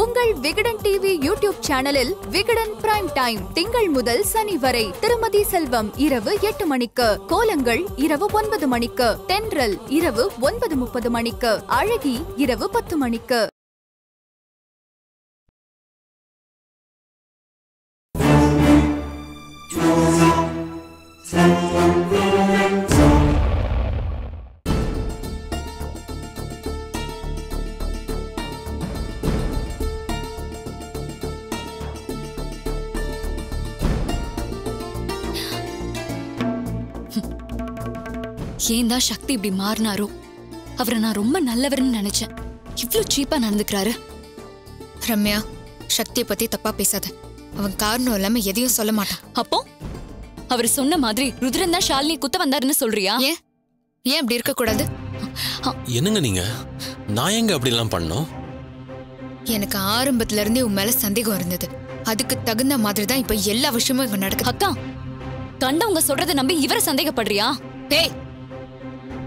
உங்கள் Vikatan TV YouTube சேனலில் Vikatan prime time திங்கள் முதல் சனி வரை திருமதி செல்வம் இரவு எட்டு மணிக்கு கோலங்கள் இரவு ஒன்பது மணிக்கு தென்றல் இரவு ஒன்பது முப்பது மணிக்கு அழகி இரவு பத்து மணிக்கு. ஏன் தான் சக்தி இப்படி மாறினாரோ? அவரை நான் ரொம்ப நல்லவர்னு நினைச்சேன். இவ்ளோ சீப்பா நடந்துக்கிறாரு. ரம்யா சக்தியை பத்தி தப்பா பேசாத. அவன் காரணம் இல்லாம எதையும் சொல்ல மாட்டான். அப்போ? அவர் சொன்ன மாதிரி ருத்ரன் தான் ஷாலினி குத்த வந்தாருன்னு சொல்றியா? ஏன்? ஏன் இப்படி இருக்க கூடாது என்னங்க நீங்க? நான் எங்க அப்படிலாம் பண்ணோம்? எனக்கு ஆரம்பத்துல இருந்தே உன் மேல சந்தேகம் இருந்தது. அதுக்கு தகுந்த மாதிரி தான் இப்ப எல்லா விஷயமும் இங்க நடக்குது. அக்கா கண்டவங்க சொல்றதை நம்பி இவரை சந்தேகப்படுறியா? டேய்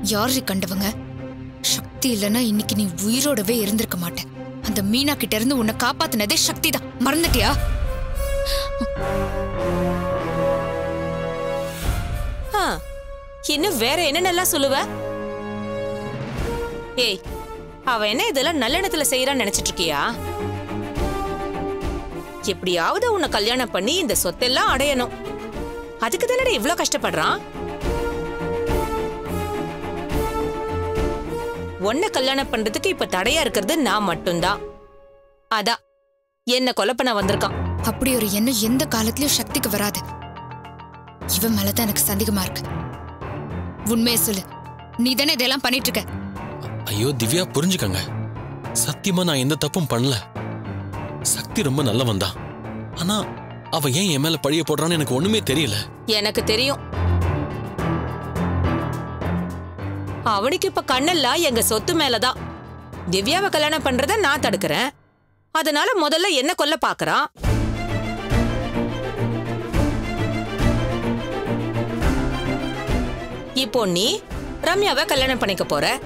யாரு கண்டவங்க? சக்தி இல்லைன்னா இன்னைக்கு நீ உயிரோடவே இருந்திருக்க மாட்டேன். அந்த மீனா கிட்ட இருந்து உன்னை காப்பாத்தினதே சக்தி தான் மறந்துட்டியா? ஆ, இன்னும் வேற என்னென்னலாம் சொல்லுவ? ஏய் அவ என்ன இதெல்லாம் நல்லெண்ணத்துல செய்யறான்னு நினைச்சிட்டு இருக்கியா எப்படியாவது உன்னை கல்யாணம் பண்ணி இந்த சொத்தெல்லாம் அடையணும். அதுக்கு தானடா இவ்வளோ கஷ்டப்படுறான்? உன்னை கல்யாணம் பண்றதுக்கு இப்ப தடையா இருக்கிறது நான் மட்டும்தான். அதான் என்ன கொலை பண்ண வந்திருக்கான். அப்படி ஒரு எண்ணம் எந்த காலத்திலயும் சக்திக்கு வராது. இவன் மேலதான் எனக்கு சந்தேகமா இருக்கு. உண்மையை சொல்லு. நீ தானே இதெல்லாம் பண்ணிட்டு இருக்க. ஐயோ திவ்யா புரிஞ்சுக்கங்க. சத்தியமா நான் எந்த தப்பும் பண்ணல. சக்தி ரொம்ப நல்லவன் தான் ஆனா அவ ஏன் என் மேல பழிய போடுறான்னு எனக்கு ஒண்ணுமே தெரியல. எனக்கு தெரியும். அவனுக்கு இப்ப கண்ணெல்லாம் எங்க சொத்து மேலதான். திவ்யாவை கல்யாணம் பண்றத நான் தடுக்கிறேன். அதனால முதல்ல என்ன கொல்ல பாக்குறான் இப்போ நீ ரம்யாவை கல்யாணம் பண்ணிக்க போற.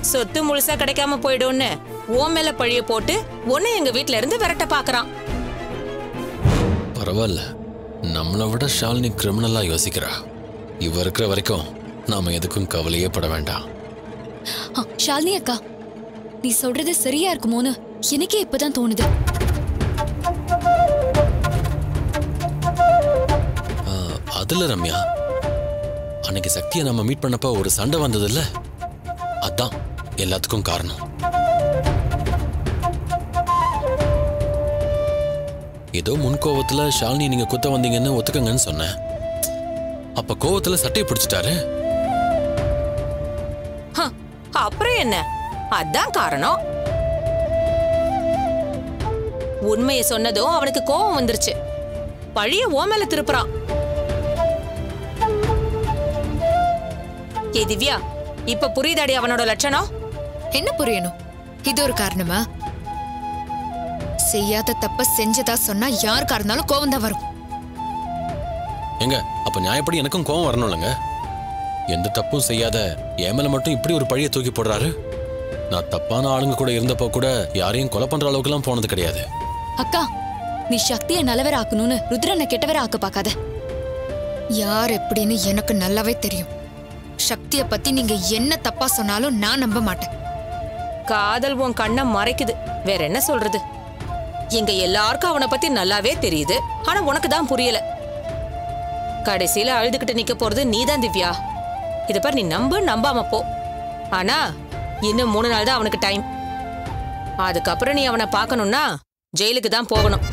சொத்து முழுசா கிடைக்காம போயிடும்னு ஓ மேல பழிய போட்டு உன்னை எங்க வீட்ல இருந்து விரட்ட பாக்குறான் பரவாயில்ல. நம்மளை விட ஷாலினி கிரிமினலா யோசிக்கிறா. இவ இருக்கிற வரைக்கும் நாம எதுக்கும் கவலையே பட வேண்டாம். ஷாலினி அக்கா நீ சொல்றது சரியா இருக்குமோன்னு எனக்கே இப்பதான் தோணுது. ஆ, அதுல ரம்யா அன்னைக்கு சக்தியை நம்ம மீட் பண்ணப்ப ஒரு சண்டை வந்ததுல்ல? அதான் எல்லாத்துக்கும் காரணம். ஏதோ முன் கோவத்துல ஷாலினி நீங்க குத்த வந்தீங்கன்னு ஒத்துக்கங்கன்னு சொன்னேன். அப்ப கோவத்துல சட்டையை பிடிச்சிட்டாரு? அப்புறம் என்ன? அதான் காரணம். உண்மையை சொன்னதும் அவனுக்கு கோபம் வந்துருச்சு. பழிய ஓ மேல திருப்புறான். ஏ திவ்யா இப்ப புரியுதாடி அவனோட லட்சணம்? என்ன புரியணும்? இது ஒரு காரணமா? செய்யாத தப்ப செஞ்சதா சொன்னா யாருக்கா இருந்தாலும் கோவம் தான் வரும். எங்க அப்ப நியாயப்படி எனக்கும் கோவம் வரணும்லங்க? எந்த தப்பும் செய்யாத என் மேல மட்டும் இப்படி ஒரு பழிய தூக்கி போடுறாரு? நான் தப்பான ஆளுங்க கூட இருந்தப்போ கூட யாரையும் கொலை பண்ற அளவுக்குலாம் போனது கிடையாது. அக்கா நீ சக்தியை நல்லவர ஆக்கணும்னு ருத்ரனை கெட்டவர ஆக்க பார்க்காத. யார் எப்படின்னு எனக்கு நல்லாவே தெரியும். சக்திய பத்தி நீங்க என்ன தப்பா சொன்னாலும் நான் நம்ப மாட்டேன். காதல் உன் கண்ணை மறைக்குது. வேற என்ன சொல்றது? எங்க எல்லாருக்கும் அவனை பத்தி நல்லாவே தெரியுது. ஆனா உனக்கு தான் புரியல. கடைசியில அழுதுகிட்டு நிக்க போறது நீதான் திவ்யா. இத பாரு நீ நம்பு நம்பாம போ. ஆனா இன்னும் மூணு நாள் தான் அவனுக்கு டைம் அதுக்கப்புறம் நீ அவனை பார்க்கணும்னா ஜெயிலுக்கு தான் போகணும்.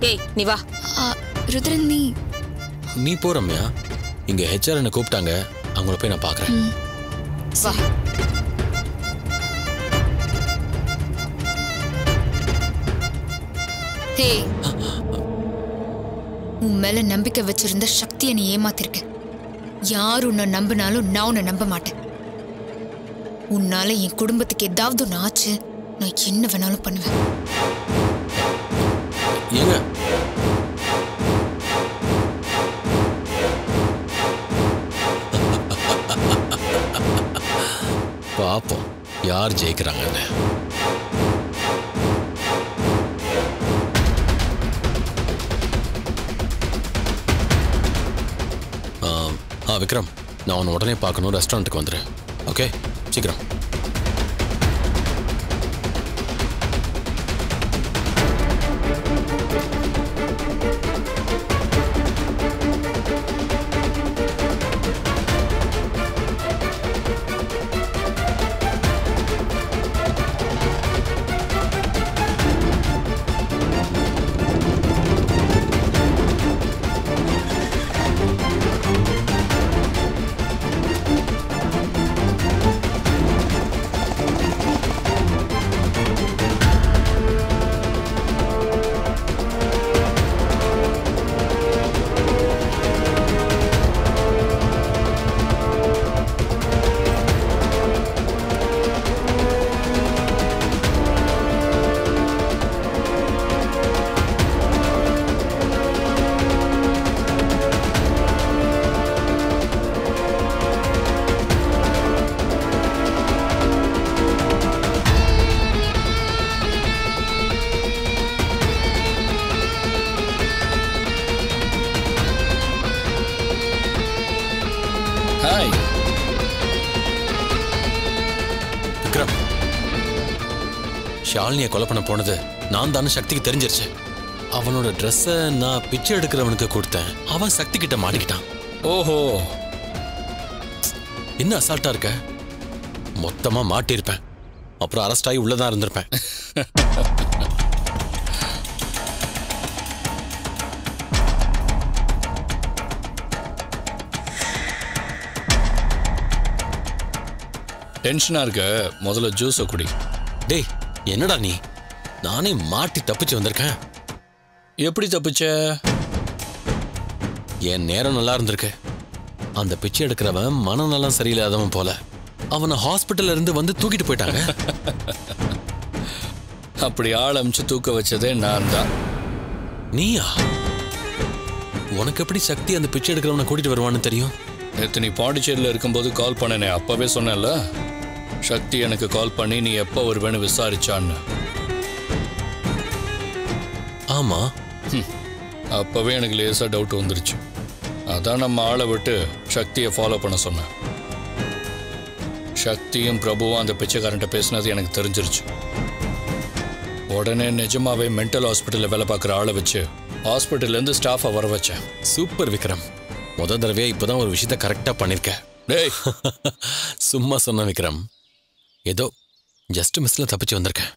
ஏய் நீ வா. ஆ, ருத்ரன் நீ. நீ போ ரம்யா. இங்க ஹெச்ஆர் என்ன கூப்பிட்டாங்க அவங்கள போய் நான் பாக்குறேன் வா. ஹே. உன் மேல நம்பிக்கை வச்சிருந்த சக்தியை நீ ஏமாத்திருக்க. யார் உன்னை நம்பினாலும் நான் உன்னை நம்ப மாட்டேன். உன்னால என் குடும்பத்துக்கு ஏதாவது ஒன்று ஆச்சு நான் என்ன வேணாலும் பண்ணுவேன். ஏங்க? பாப்போம் யார் ஜெயிக்கிறாங்கன்னு. விக்ரம் நான் உன்னை உடனே பார்க்கணும் ரெஸ்டாரண்ட்டுக்கு வந்துடு. ஓகே சீக்கிரம். ஷாலினியை கொலை பண்ண போனது நான் தானே சக்திக்கு தெரிஞ்சிருச்சு. அவனோட ட்ரெஸ்ஸை நான் பிச்சை எடுக்கிறவனுக்கு கொடுத்தேன். அவன் சக்தி கிட்ட மாட்டிக்கிட்டான். ஓஹோ. என்ன அசால்ட்டா இருக்க? மொத்தமா மாட்டியிருப்பேன். அப்புறம் அரெஸ்ட் ஆகி உள்ளதான் இருந்திருப்பேன். டென்ஷனா இருக்க. முதல்ல ஜூஸை குடி. டேய் என்னடா நீ? நானே மாட்டி தப்பிச்சு வந்திருக்கேன். எப்படி தப்பிச்ச? என் நேரம் நல்லா இருந்திருக்கு. அந்த பிச்சை எடுக்கிறவன் மனநலம் சரியில்லாதவன் போல. அவனை ஹாஸ்பிட்டல்ல இருந்து வந்து தூக்கிட்டு போயிட்டாங்க. அப்படி ஆள் அமிச்சு தூக்க வச்சதே நான் தான். நீயா? உனக்கு எப்படி சக்தி அந்த பிச்சை எடுக்கிறவனை கூட்டிட்டு வருவான்னு தெரியும்? நேற்று நீ பாண்டிச்சேரியில் இருக்கும்போது கால் பண்ணனே அப்பவே சொன்னேன்ல? சக்தி எனக்கு கால் பண்ணி நீ எப்போ வருவேன்னு விசாரிச்சான்னு. ஆமா. அப்பவே எனக்கு லேசாக டவுட் வந்துருச்சு. அதான் நம்ம ஆளை விட்டு சக்தியை ஃபாலோ பண்ண சொன்னேன். சக்தியும் பிரபுவும் அந்த பிச்சைக்காரன்ட்ட பேசினது எனக்கு தெரிஞ்சிருச்சு. உடனே நிஜமாவே மென்டல் ஹாஸ்பிட்டலில் வேலை பார்க்குற ஆளை வச்சு ஹாஸ்பிட்டல்லேருந்து ஸ்டாஃபை வர வச்சேன். சூப்பர் விக்ரம். முத தடவையா இப்பதான் ஒரு விஷயத்த கரெக்டா பண்ணிருக்க. டேய். சும்மா சொன்ன விக்ரம். ஏதோ ஜஸ்ட் மிஸ்ல தப்பிச்சு வந்திருக்கேன்.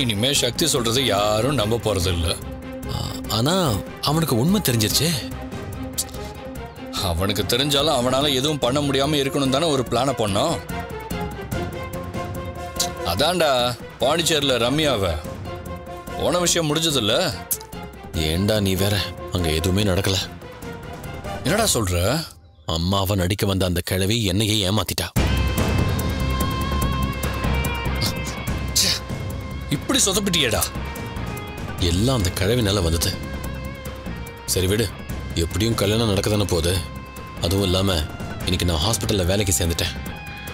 இனிமே சக்தி சொல்றது யாரும் நம்ப போறது இல்ல ஆ, ஆனா அவனுக்கு உண்மை தெரிஞ்சிருச்சே. அவனுக்கு தெரிஞ்சாலும் அவனால எதுவும் பண்ண முடியாம இருக்கணும் தானே ஒரு பிளானை பண்ணோம். அதான்டா பாண்டிச்சேரியில ரம்யாவ. போன விஷயம் முடிஞ்சதில்ல. ஏண்டா நீ வேற? அங்க எதுவுமே நடக்கல. என்னடா சொல்ற? அம்மாவை நடிக்க வந்த அந்த கிழவி என்னையே ஏமாத்திட்டா. இப்படி சொதப்பிட்டியேடா? எல்லாம் அந்த கிழவினால வந்தது. சரி விடு எப்படியும் கல்யாணம் நடக்க தானே போகுது. அதுவும் இல்லாம இன்னைக்கு நான் ஹாஸ்பிட்டல்ல வேலைக்கு சேர்ந்துட்டேன்.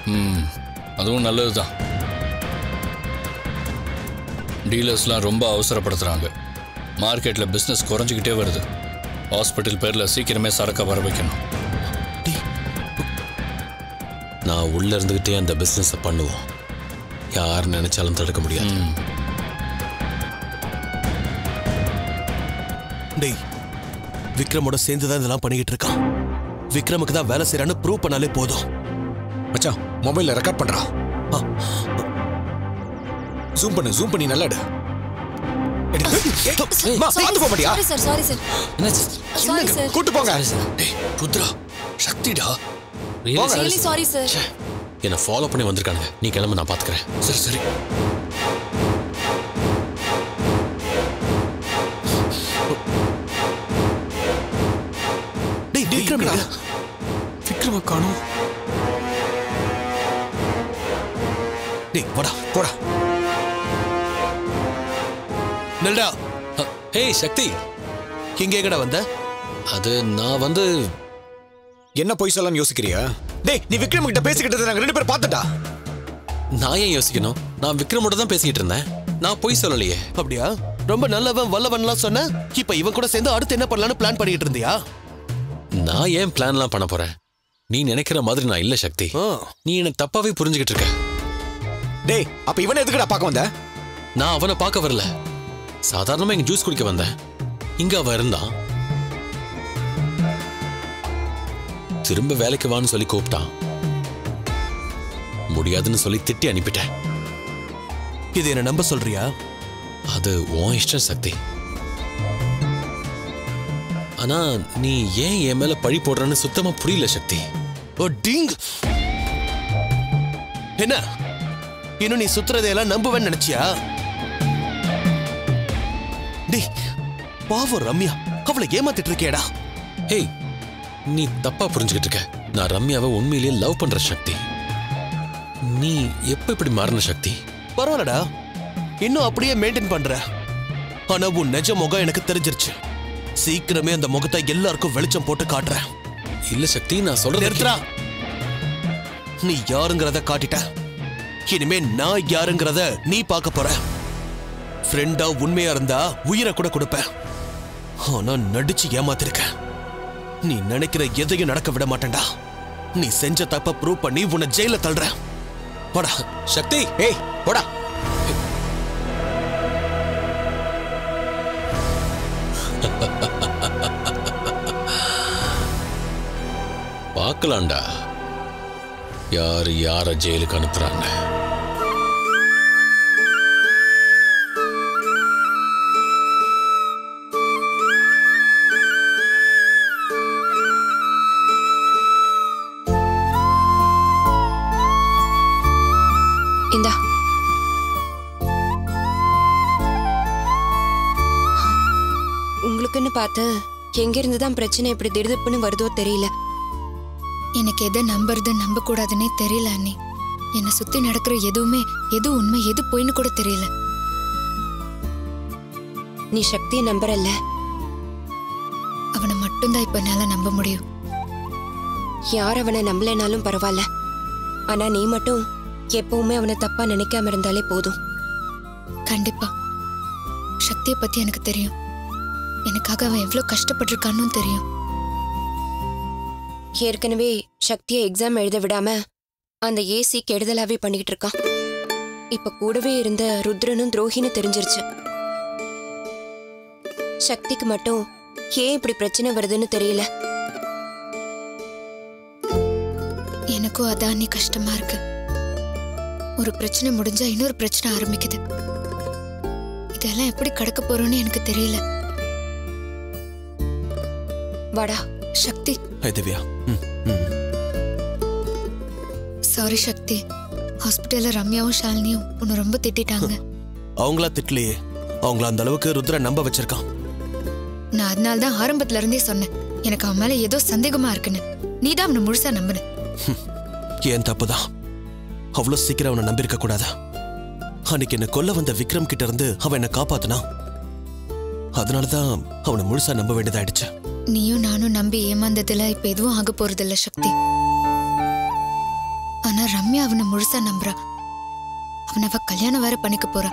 ம் அதுவும் நல்லதுதான். டீலர்ஸ்லாம் ரொம்ப அவசரப்படுத்துறாங்க. மார்க்கெட்ல பிசினஸ் குறைஞ்சிக்கிட்டே வருது. ஹாஸ்பிட்டல் பேர்ல சீக்கிரமே சரக்கை வர வைக்கணும். நான் உள்ள இருந்துகிட்டே அந்த பிசினஸை பண்ணுவோம். யார் நினைச்சாலும் தடுக்க முடியாது. டேய் விக்ரமோட சேர்ந்து தான் இதெல்லாம் பண்ணிக்கிட்டு இருக்கான் விக்ரமுக்கு தான் வேலை செய்யறான்னு ப்ரூவ் பண்ணாலே போதும். மச்சான் மொபைல்ல ரெக்கார்ட் பண்றா. ஜூம் பண்ணு ஜூம் பண்ணி நல்லா கூட்டு போங்க. ருத்ரா சக்திடா. என்னை ஃபாலோ பண்ணி வந்திருக்கானுங்க. நீ கிளம்பு நான் பாத்துக்கிறேன். சரி சரி. விக்ரம்? விக்ரம. காணோம். டேய் வாடா போடா. நல்டா ஹேய் சக்தி. இங்க எங்கடா வந்த? அது நான் வந்து என்ன பொய் சொல்லலாம்னு யோசிக்கிறியா? டேய் நீ விக்ரம் கிட்ட பேசிக்கிட்டதை நாங்க ரெண்டு பேரும் பார்த்துட்டா? நான் ஏன் யோசிக்கணும்? நான் விக்ரமோட தான் பேசிக்கிட்டு இருந்தேன். நான் பொய் சொல்லலையே. அப்படியா? ரொம்ப நல்லவன் வல்லவன்லாம் சொன்ன இப்ப இவன் கூட சேர்ந்து அடுத்து என்ன பண்ணலாம்னு பிளான் பண்ணிட்டு இருந்தியா? நான் ஏன் பிளான்லாம் பண்ண போறேன்? நீ நினைக்கிற மாதிரி நான் இல்ல சக்தி. நீ என்ன தப்பாவே புரிஞ்சுக்கிட்டு இருக்க. டேய் அப்ப இவனை எதுக்குடா பார்க்க வந்த? நான் அவனை பார்க்க வரல. சாதாரணமா இங்க ஜூஸ் குடிக்க வந்தேன். இங்க அவன் இருந்தான். திரும்ப வேலைக்கு வான்னு சொல்லி கூப்பிட்டான். முடியாதுன்னு சொல்லி திட்டி அனுப்பிட்டேன். இது என்ன நம்ப சொல்றியா? அது உன் இஷ்டம் சக்தி. ஆனா நீ ஏன் என் மேல பழி போடுறன்னு சுத்தமா புரியல சக்தி. என்ன? இன்னும் நீ சுத்துறதையெல்லாம் நம்புவேன்னு நினைச்சியா? டேய் பாவம் ரம்யா. அவளை ஏமாத்திட்டு இருக்கேடா ஹேய் நீ தப்பா புரிஞ்சுக்கிட்டு இருக்க. நான் ரம்யாவை உண்மையிலேயே லவ் பண்ற சக்தி. நீ எப்ப இப்படி மாறின சக்தி? பரவாயில்லடா. இன்னும் அப்படியே மெயின்டைன் பண்ற. ஆனா உன் நிஜ முகம் எனக்கு தெரிஞ்சிருச்சு. சீக்கிரமே அந்த முகத்தை எல்லாருக்கும் வெளிச்சம் போட்டு காட்டுறேன். இல்ல சக்தி நான் சொல்றது நிறுத்துறா நீ யாருங்கிறத காட்டிட்ட. இனிமே நான் யாருங்கிறத நீ பார்க்க போற. ஃப்ரெண்டா உண்மையா இருந்தா உயிரை கூட கொடுப்பேன். ஆனா நடிச்சு ஏமாத்திருக்க. நீ நினைக்கிற எதையும் நடக்க விட மாட்டேன்டா. நீ செஞ்ச தப்ப ப்ரூவ் பண்ணி உன்னை ஜெயில தள்ளுற போடா. சக்தி ஏய் போடா. பார்க்கலாம்டா. யார் யார ஜெயிலுக்கு அனுப்புறாங்க? இந்தா. உங்களுக்குன்னு பார்த்து எங்கிருந்து தான் பிரச்சனை இப்படி திடுதுப்புன்னு வருதோ தெரியல. எனக்கு எதை நம்புறது நம்ப கூடாதுன்னே தெரியல அண்ணி. என்னை சுத்தி நடக்கிற எதுவுமே எது உண்மை எது பொய்ன்னு கூட தெரியல. நீ சக்தியை நம்புறல்ல? அவனை மட்டும்தான் இப்ப என்னால நம்ப முடியும். யார் அவனை நம்பலைனாலும் பரவாயில்ல. ஆனா நீ மட்டும் எப்பவுமே அவனை தப்பா நினைக்காம இருந்தாலே போதும். கண்டிப்பா. சக்தியை பத்தி எனக்கு தெரியும். எனக்காக அவன் எவ்வளவு கஷ்டப்பட்டிருக்கான்னு தெரியும். ஏற்கனவே சக்தியை எக்ஸாம் எழுத விடாம அந்த ஏசி கெடுதலாவே பண்ணிக்கிட்டு இருக்கான். இப்ப கூடவே இருந்த ருத்ரனும் துரோகின்னு தெரிஞ்சிருச்சு. சக்திக்கு மட்டும் ஏன் இப்படி பிரச்சனை வருதுன்னு தெரியல. எனக்கும் அதான் நீ கஷ்டமா இருக்கு. ஒரு பிரச்சனை முடிஞ்சா இன்னொரு பிரச்சனை ஆரம்பிக்குது. இதெல்லாம் எப்படி கடக்க போறோம்னு எனக்கு தெரியல. வாடா. சக்தி. ஹாய் திவ்யா. சாரி சக்தி. ஹாஸ்பிட்டல்ல ரம்யாவும் ஷாலினியும் உன்னை ரொம்ப திட்டிட்டாங்க. அவங்களா திட்டலையே. அவங்கள அந்த அளவுக்கு ருத்ர நம்ப வச்சிருக்கான். நான் அதனால தான் ஆரம்பத்துல இருந்தே சொன்னேன். எனக்கு அவன் மேல ஏதோ சந்தேகமா இருக்குன்னு. நீ தான் அவனை முழுசா நம்பின. ஏன் தப்புதான்? அவ்வளோ சீக்கிரம் அவனை நம்பியிருக்க கூடாதா. அன்னைக்கு என்ன கொல்ல வந்த விக்ரம் கிட்ட இருந்து அவன் என்ன காப்பாத்தினான். அதனாலதான் அவனை முழுசா நம்ப வேண்டியதாயிடுச்சு. நீயும் நானும் நம்பி ஏமாந்ததுல இப்ப எதுவும் ஆக போறதில்ல சக்தி. ஆனா ரம்யா அவனை முழுசா நம்புறா. அவனை அவ கல்யாணம் வேற பண்ணிக்க போறா.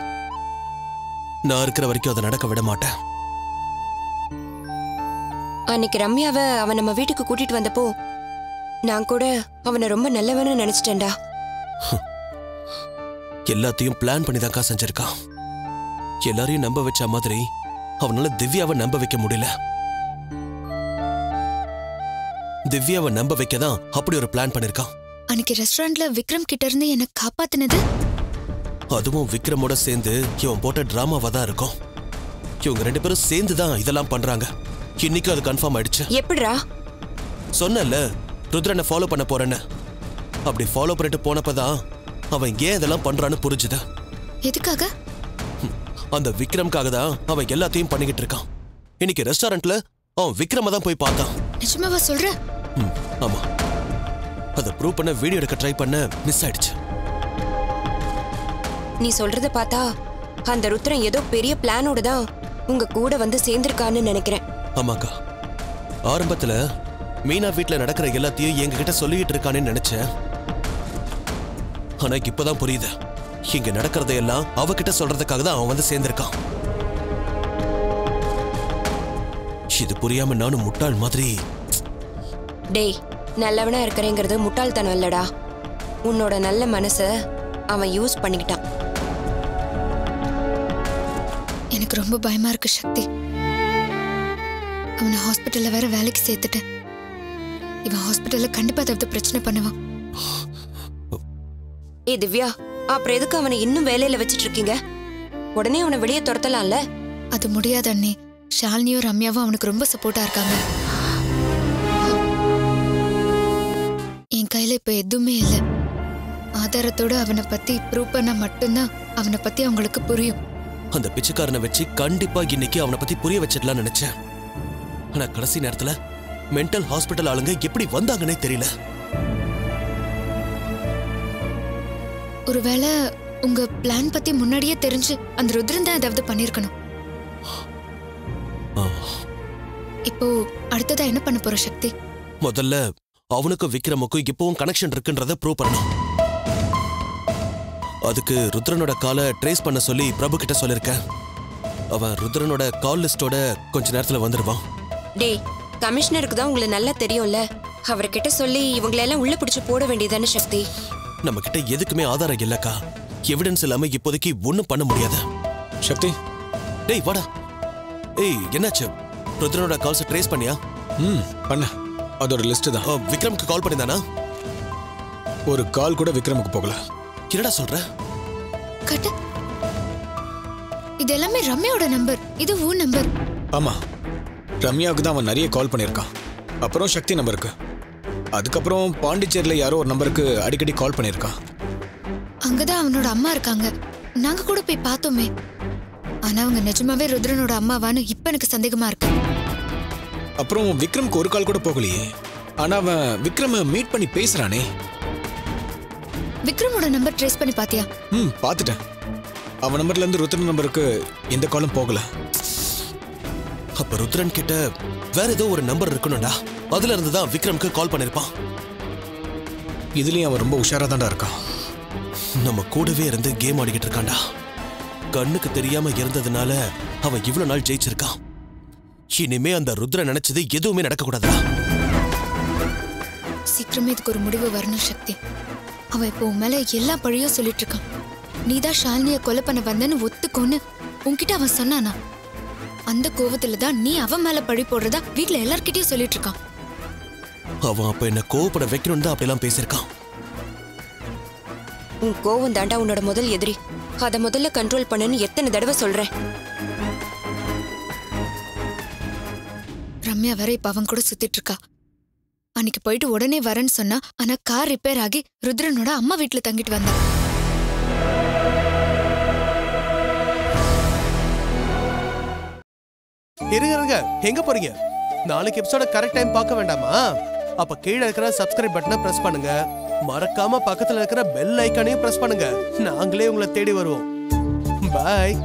நான் இருக்கிற வரைக்கும் அதை நடக்க விட மாட்டேன். அன்னைக்கு ரம்யாவை அவன் நம்ம வீட்டுக்கு கூட்டிட்டு வந்தப்போ நான் கூட அவனை ரொம்ப நல்லவன்னு நினைச்சிட்டேன்டா. எல்லாத்தையும் பிளான் பண்ணி தான்க்கா செஞ்சிருக்கான். எல்லாரையும் நம்ப வச்ச மாதிரி அவனால திவ்யாவை நம்ப வைக்க முடியல. திவ்யாவை நம்ப வைக்க தான் அப்படி ஒரு பிளான் பண்ணிருக்கான். அன்னைக்கு ரெஸ்டாரண்ட்ல விக்ரம் கிட்ட இருந்து என்ன காப்பாத்துனது? அதுவும் விக்ரமோட சேர்ந்து இவன் போட்ட டிராமாவா தான் இருக்கும். இவங்க ரெண்டு பேரும் சேர்ந்து தான் இதெல்லாம் பண்றாங்க. இன்னைக்கு அது கன்ஃபார்ம் ஆயிடுச்சு. எப்படிடா? சொன்னல ருத்ரனை ஃபாலோ பண்ண போறேன்னு. அப்படி ஃபாலோ பண்ணிட்டு போனப்பதான் அவன் ஏன் இதெல்லாம் பண்றான்னு புரிஞ்சுது. எதுக்காக? அந்த விக்ரம்காக தான் அவன் எல்லாத்தையும் பண்ணிக்கிட்டு இருக்கான். இன்னைக்கு ரெஸ்டாரண்ட்ல அவன் விக்ரம தான் போய் பார்த்தான். நிஜமாவா சொல்ற? ஆமா. அதை ப்ரூவ் பண்ண வீடியோ எடுக்க ட்ரை பண்ண மிஸ் ஆயிடுச்சு. நீ சொல்றத பார்த்தா அந்த ருத்ரன் ஏதோ பெரிய பிளானோட தான் உங்க கூட வந்து சேர்ந்திருக்கான்னு நினைக்கிறேன். ஆமாக்கா. ஆரம்பத்துல மீனா வீட்ல நடக்கிற எல்லாத்தையும் எங்ககிட்ட சொல்லிட்டு இருக்கானேன்னு நினைச்சேன். ஆனா இப்பதான் புரியுது. இங்க நடக்கிறதையெல்லாம் அவகிட்ட சொல்றதுக்காக தான் அவன் வந்து சேர்ந்திருக்கான். இது புரியாம நானும் முட்டாள் மாதிரி டேய் நல்லவனா இருக்கிறேங்கிறது முட்டாள்தனம் இல்லடா. உன்னோட நல்ல மனச அவன் யூஸ் பண்ணிக்கிட்டான். எனக்கு ரொம்ப பயமா இருக்கு சக்தி. அவனை ஹாஸ்பிட்டல்ல வேற வேலைக்கு சேர்த்துட்டேன். இவன் ஹாஸ்பிட்டல்ல கண்டிப்பா ஏதாவது பிரச்சனை பண்ணுவான். ஏ திவ்யா அப்புறம் எதுக்கு அவனை இன்னும் வேலையில வச்சிட்டு இருக்கீங்க? உடனே அவனை வெளியே துரத்தலாம்ல? அது முடியாது அண்ணே. ஷாலினியும் ரம்யாவும் அவனுக்கு ரொம்ப சப்போர்ட்டா இருக்காங்க. கையில இப்ப எதுவுமே இல்ல. ஆதாரத்தோட அவனை பத்தி ப்ரூவ் பண்ணா மட்டும்தான் அவனை பத்தி அவங்களுக்கு புரியும். அந்த பிச்சைக்காரனை வச்சு கண்டிப்பா இன்னைக்கு அவனை பத்தி புரிய வச்சிடலாம்னு நினைச்சேன். ஆனா கடைசி நேரத்துல மென்டல் ஹாஸ்பிட்டல் ஆளுங்க எப்படி வந்தாங்கன்னே தெரியல. ஒருவேளை உங்க பிளான் பத்தி முன்னாடியே தெரிஞ்சு அந்த ருத்ரன் தான் ஏதாவது பண்ணிருக்கணும். இப்போ அடுத்ததா என்ன பண்ண போற சக்தி? முதல்ல அவனுக்கும் விக்ரமுக்கும் இப்பவும் கனெக்ஷன் இருக்குன்றத ப்ரூவ் பண்ணணும். அதுக்கு ருத்ரனோட காலை ட்ரேஸ் பண்ண சொல்லி பிரபு கிட்ட சொல்லிருக்கேன். அவன் ருத்ரனோட கால் லிஸ்டோட கொஞ்ச நேரத்துல வந்துருவான். டேய் கமிஷனருக்கு தான் உங்களை நல்லா தெரியும்ல. அவர்கிட்ட சொல்லி இவங்களெல்லாம் உள்ள பிடிச்சு போட வேண்டியதானே சக்தி. நம்ம கிட்ட எதுக்குமே ஆதாரம் இல்லக்கா. எவிடன்ஸ் இல்லாம இப்போதைக்கு ஒண்ணும் பண்ண முடியாது. சக்தி. டேய் வாடா. ஏய் என்னாச்சு? ருத்ரனோட கால்ஸ் ட்ரேஸ் பண்ணியா? ம் பண்ண அதோட லிஸ்ட் தான். விக்ரமுக்கு கால் பண்ணியிருந்தானா ஒரு கால் கூட விக்ரமுக்கு போகல. என்னடா சொல்ற? கட்டு. இது எல்லாமே ரம்யாவோட நம்பர் இது உன் நம்பர் ஆமா. ரம்யாவுக்கு தான் அவன் நிறைய கால் பண்ணியிருக்கான். அப்புறம் சக்தி நம்பருக்கு அதுக்கப்புறம் பாண்டிச்சேரியில் யாரோ ஒரு நம்பருக்கு அடிக்கடி கால் பண்ணியிருக்கான். அங்கதான் அவனோட அம்மா இருக்காங்க. நாங்க கூட போய் பார்த்தோமே. ஆனா அவங்க நிஜமாவே ருத்ரனோட அம்மாவான்னு இப்ப எனக்கு சந்தேகமா இருக்கு. அப்புறம் விக்ரம்க்கு ஒரு கால் கூட போகலையே. ஆனா அவன் விக்ரம மீட் பண்ணி பேசுறானே. விக்ரமோட நம்பர் ட்ரேஸ் பண்ணி பாத்தியா? ம் பார்த்துட்டேன் அவன் நம்பர்ல இருந்து ருத்ரன் நம்பருக்கு எந்த காலும் போகல. அப்ப ருத்ரன் கிட்ட வேற ஏதோ ஒரு நம்பர் இருக்கணும்டா. அதுல இருந்து தான் விக்ரம்க்கு கால் பண்ணிருப்பான். இதுலயும் அவன் ரொம்ப உஷாரா தான்டா இருக்கான். நம்ம கூடவே இருந்து கேம் ஆடிக்கிட்டு இருக்கான்டா. கண்ணுக்கு தெரியாம இருந்ததுனால அவன் இவ்வளவு நாள் ஜெயிச்சிருக்கான். இனிமே அந்த ருத்ரன் நினைச்சது எதுவுமே நடக்கக்கூடாதா சீக்கிரமே இதுக்கு ஒரு முடிவு வரணும் சக்தி. அவன் இப்போ உன் மேல எல்லா பழியும் சொல்லிட்டு இருக்கான் நீதான் ஷாலினிய கொலை பண்ண வந்தேன்னு ஒத்துக்கோன்னு உன்கிட்ட அவன் சொன்னானா? அந்த கோவத்துல தான் நீ அவன் மேல பழி போடுறதா வீட்ல எல்லார்கிட்டயும் சொல்லிட்டு இருக்கான் அவன் அப்ப என்ன கோவப்பட வைக்கணும்னு தான் அப்படிலாம் பேசியிருக்கான். உன் கோவம் தாண்டா உன்னோட முதல் எதிரி. அதை முதல்ல கண்ட்ரோல் பண்ணுன்னு எத்தனை தடவை சொல்றேன். ரம்யா வேற இப்ப அவன் கூட சுத்திட்டு இருக்கா அன்னைக்கு போயிட்டு உடனே வரேன்னு சொன்னா ஆனா கார் ரிப்பேர் ஆகி ருத்ரனோட அம்மா வீட்டுல தங்கிட்டு வந்தா. இருங்க இருங்க எங்க போறீங்க? நாளைக்கு எபிசோட கரெக்ட் டைம் பார்க்க வேண்டாமா? அப்ப கீழே இருக்கிற சப்ஸ்கிரைப் பட்டனை பிரஸ் பண்ணுங்க. மறக்காம பக்கத்துல இருக்கிற பெல் ஐக்கானையும் பிரஸ் பண்ணுங்க. நாங்களே உங்களை தேடி வருவோம். பாய்